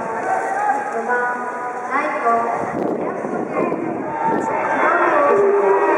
5番ライトお約束